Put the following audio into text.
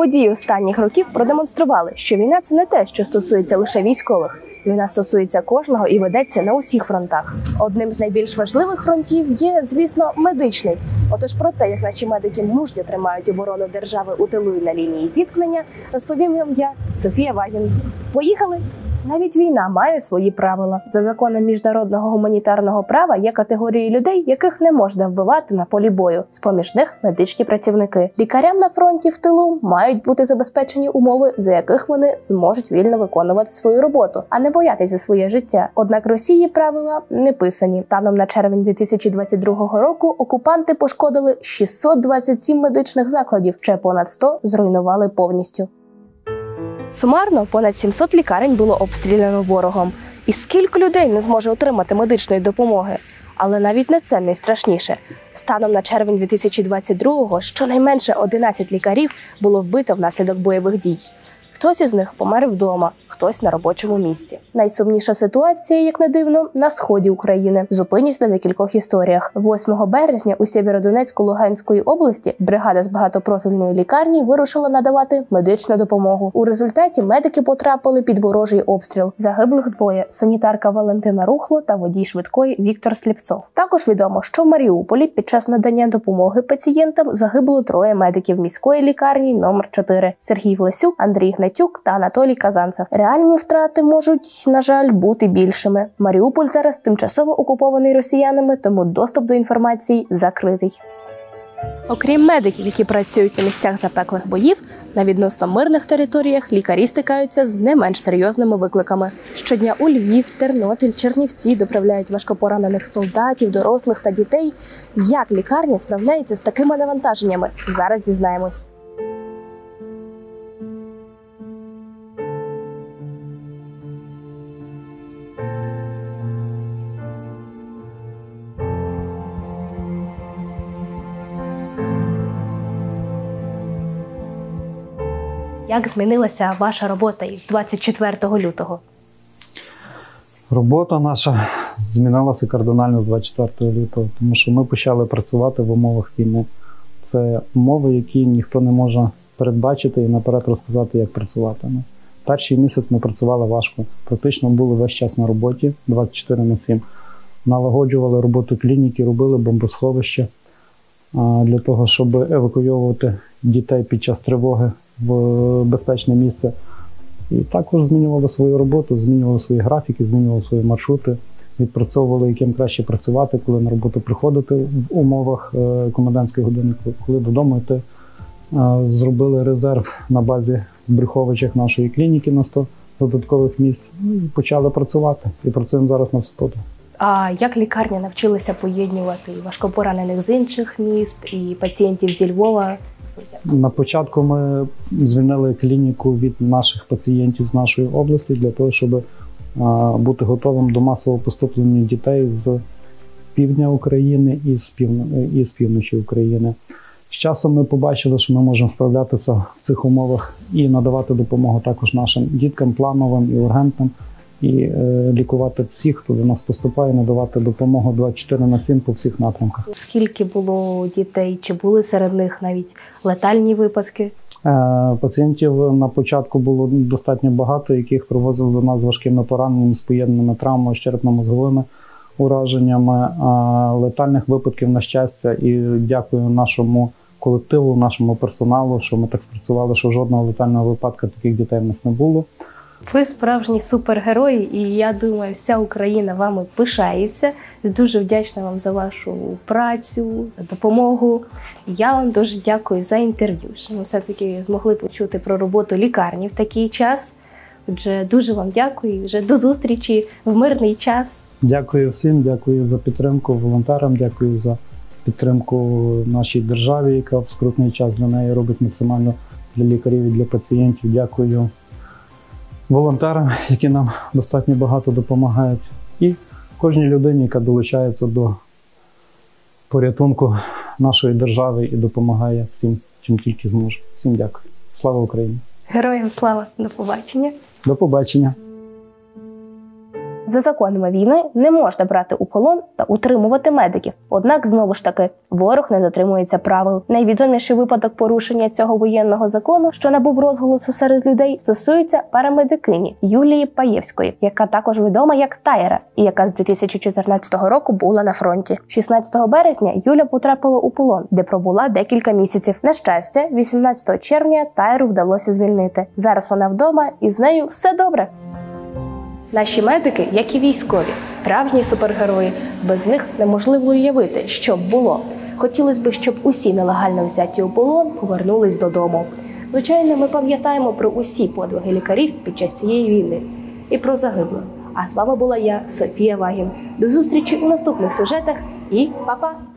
Події останніх років продемонстрували, що війна це не те, що стосується лише військових. Війна стосується кожного і ведеться на усіх фронтах. Одним з найбільш важливих фронтів є, звісно, медичний. Отож, про те, як наші медики мужньо тримають оборону держави у тилу і на лінії зіткнення, розповім вам я, Софія Вагін. Поїхали! Навіть війна має свої правила. За законом міжнародного гуманітарного права є категорії людей, яких не можна вбивати на полі бою. З поміж них медичні працівники. Лікарям на фронті в тилу мають бути забезпечені умови, за яких вони зможуть вільно виконувати свою роботу, а не боятися своє життя. Однак Росії правила не писані. Станом на червень 2022 року окупанти пошкодили 627 медичних закладів, ще понад 100 зруйнували повністю. Сумарно понад 700 лікарень було обстріляно ворогом. І скільки людей не зможе отримати медичної допомоги? Але навіть не це найстрашніше. Станом на червень 2022-го щонайменше 11 лікарів було вбито внаслідок бойових дій. Хтось із них помер вдома, хтось на робочому місці. Найсумніша ситуація, як не дивно, на сході України. Зупинюсь на декількох історіях. 8 березня у Сєвєродонецьку Луганської області бригада з багатопрофільної лікарні вирушила надавати медичну допомогу. У результаті медики потрапили під ворожий обстріл. Загиблих двоє санітарка Валентина Рухло та водій швидкої Віктор Сліпцов. Також відомо, що в Маріуполі під час надання допомоги пацієнтам загибло троє медиків міської лікарні номер 4 Сергій Власюк, Андрій Гнатюк та Анатолій Казанцев. Реальні втрати можуть, на жаль, бути більшими. Маріуполь зараз тимчасово окупований росіянами, тому доступ до інформації закритий. Окрім медиків, які працюють у місцях запеклих боїв, на відносно мирних територіях лікарі стикаються з не менш серйозними викликами. Щодня у Львів, Тернопіль, Чернівці доправляють важкопоранених солдатів, дорослих та дітей. Як лікарня справляється з такими навантаженнями? Зараз дізнаємось. Як змінилася ваша робота із 24 лютого? Робота наша змінилася кардинально з 24 лютого, тому що ми почали працювати в умовах війни. Це умови, які ніхто не може передбачити і наперед розказати, як працювати. Ну, Перший місяць ми працювали важко. Практично були весь час на роботі 24 на 7. Налагоджували роботу клініки, робили бомбосховище для того, щоб евакуйовувати дітей під час тривоги в безпечне місце. І також змінювали свою роботу, змінювали свої графіки, змінювали свої маршрути, відпрацьовували, яким краще працювати, коли на роботу приходити в умовах е, комендантської години, коли додому йти. Е, зробили резерв на базі в Брюховичах нашої клініки на 100 додаткових місць ну, і почали працювати. І працюємо зараз на суботу. А як лікарня навчилася поєднувати важкопоранених з інших міст, і пацієнтів зі Львова? На початку ми звільнили клініку від наших пацієнтів з нашої області для того, щоб бути готовим до масового поступлення дітей з півдня України і з і з півночі України. З часом ми побачили, що ми можемо вправлятися в цих умовах і надавати допомогу також нашим діткам, плановим і ургентним і е, лікувати всіх, хто до нас поступає, надавати допомогу 24 на 7 по всіх напрямках. Скільки було дітей? Чи були серед них навіть летальні випадки? Е, пацієнтів на початку було достатньо багато, яких привозили до нас з важкими пораненнями, з поєднаними травмами, з черепно-мозговими ураженнями. Летальних випадків, на щастя, і дякую нашому колективу, нашому персоналу, що ми так спрацювали, що жодного летального випадку таких дітей в нас не було. Ви справжні супергерої, і я думаю, вся Україна вами пишається. Дуже вдячна вам за вашу працю, допомогу. Я вам дуже дякую за інтерв'ю. що Ми все-таки змогли почути про роботу лікарні в такий час. Отже, дуже вам дякую. Вже до зустрічі в мирний час. Дякую всім, дякую за підтримку волонтерам, дякую за підтримку нашій державі, яка в скрутний час для неї робить максимально для лікарів і для пацієнтів. Дякую волонтерам, які нам достатньо багато допомагають, і кожній людині, яка долучається до порятунку нашої держави і допомагає всім, чим тільки зможе. Всім дякую. Слава Україні! Героям слава! До побачення! До побачення! За законами війни не можна брати у полон та утримувати медиків. Однак, знову ж таки, ворог не дотримується правил. Найвідоміший випадок порушення цього воєнного закону, що набув розголосу серед людей, стосується парамедикині Юлії Паєвської, яка також відома як Тайра, і яка з 2014 року була на фронті. 16 березня Юля потрапила у полон, де пробула декілька місяців. На щастя, 18 червня Тайру вдалося звільнити. Зараз вона вдома і з нею все добре. Наші медики, як і військові, справжні супергерої. Без них неможливо уявити, що б було. Хотілося б, щоб усі нелегально взяті у полон повернулись додому. Звичайно, ми пам'ятаємо про усі подвиги лікарів під час цієї війни і про загиблих. А з вами була я, Софія Вагін. До зустрічі у наступних сюжетах і па-па!